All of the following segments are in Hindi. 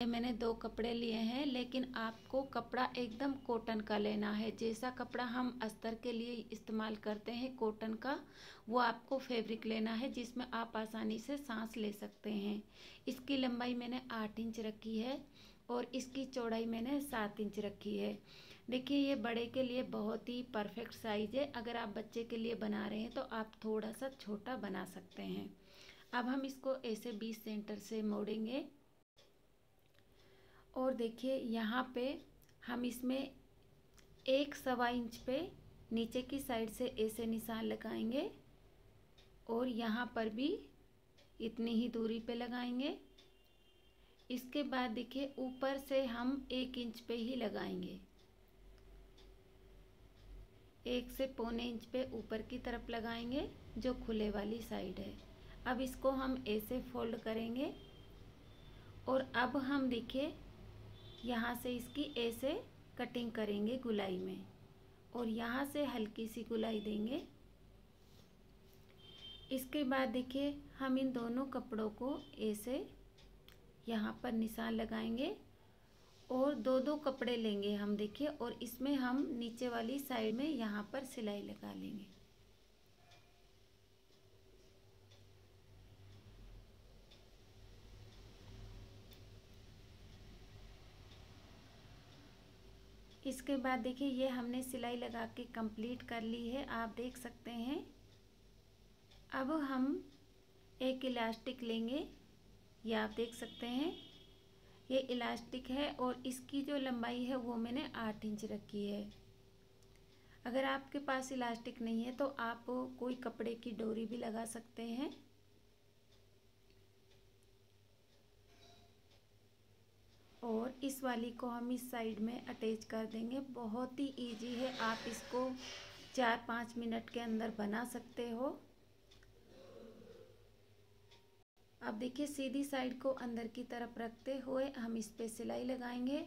मैंने दो कपड़े लिए हैं, लेकिन आपको कपड़ा एकदम कॉटन का लेना है। जैसा कपड़ा हम अस्तर के लिए इस्तेमाल करते हैं कॉटन का, वो आपको फैब्रिक लेना है, जिसमें आप आसानी से सांस ले सकते हैं। इसकी लंबाई मैंने आठ इंच रखी है और इसकी चौड़ाई मैंने सात इंच रखी है। देखिए, ये बड़े के लिए बहुत ही परफेक्ट साइज़ है। अगर आप बच्चे के लिए बना रहे हैं तो आप थोड़ा सा छोटा बना सकते हैं। अब हम इसको ऐसे बीस सेंटर से मोड़ेंगे। और देखिए, यहाँ पे हम इसमें एक सवा इंच पे नीचे की साइड से ऐसे निशान लगाएँगे और यहाँ पर भी इतनी ही दूरी पे लगाएँगे। इसके बाद देखिए, ऊपर से हम एक इंच पे ही लगाएँगे। एक से पौने इंच पे ऊपर की तरफ़ लगाएँगे, जो खुले वाली साइड है। अब इसको हम ऐसे फोल्ड करेंगे और अब हम देखिए यहाँ से इसकी ऐसे कटिंग करेंगे गुलाई में। और यहाँ से हल्की सी गुलाई देंगे। इसके बाद देखिए, हम इन दोनों कपड़ों को ऐसे यहाँ पर निशान लगाएँगे। और दो दो कपड़े लेंगे हम, देखिए। और इसमें हम नीचे वाली साइड में यहाँ पर सिलाई लगा लेंगे। इसके बाद देखिए, ये हमने सिलाई लगा के कंप्लीट कर ली है। आप देख सकते हैं। अब हम एक इलास्टिक लेंगे। ये आप देख सकते हैं। ये इलास्टिक है और इसकी जो लंबाई है, वो मैंने आठ इंच रखी है। अगर आपके पास इलास्टिक नहीं है तो आप कोई कपड़े की डोरी भी लगा सकते हैं। और इस वाली को हम इस साइड में अटैच कर देंगे। बहुत ही इजी है। आप इसको चार पाँच मिनट के अंदर बना सकते हो। अब देखिए, सीधी साइड को अंदर की तरफ़ रखते हुए हम इस पर सिलाई लगाएँगे।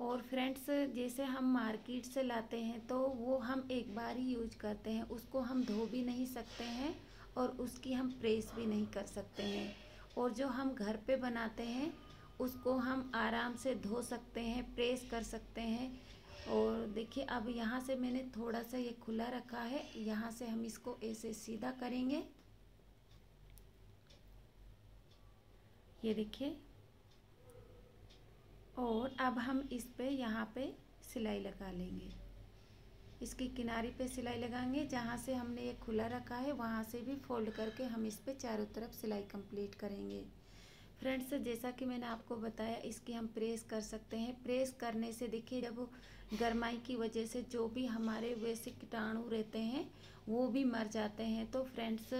और फ्रेंड्स, जैसे हम मार्केट से लाते हैं तो वो हम एक बार ही यूज़ करते हैं। उसको हम धो भी नहीं सकते हैं और उसकी हम प्रेस भी नहीं कर सकते हैं। और जो हम घर पे बनाते हैं उसको हम आराम से धो सकते हैं, प्रेस कर सकते हैं। और देखिए, अब यहाँ से मैंने थोड़ा सा ये खुला रखा है। यहाँ से हम इसको ऐसे सीधा करेंगे। ये देखिए। और अब हम इस पे, यहाँ पे सिलाई लगा लेंगे। इसकी किनारी पे सिलाई लगाएँगे। जहाँ से हमने ये खुला रखा है, वहाँ से भी फोल्ड करके हम इस पे चारों तरफ़ सिलाई कंप्लीट करेंगे। फ्रेंड्स जैसा कि मैंने आपको बताया, इसकी हम प्रेस कर सकते हैं। प्रेस करने से देखिए, जब गर्माई की वजह से जो भी हमारे वैसे कीटाणु रहते हैं, वो भी मर जाते हैं। तो फ्रेंड्स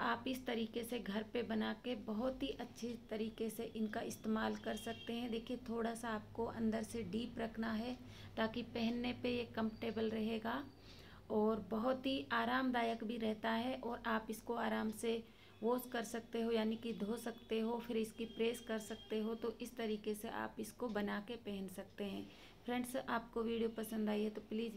आप इस तरीके से घर पे बना के बहुत ही अच्छी तरीके से इनका इस्तेमाल कर सकते हैं। देखिए थोड़ा सा आपको अंदर से डीप रखना है, ताकि पहनने पे ये कंफर्टेबल रहेगा और बहुत ही आरामदायक भी रहता है और आप इसको आराम से वॉश कर सकते हो, यानी कि धो सकते हो, फिर इसकी प्रेस कर सकते हो तो इस तरीके से आप इसको बना के पहन सकते हैं। फ्रेंड्स, आपको वीडियो पसंद आई है तो प्लीज़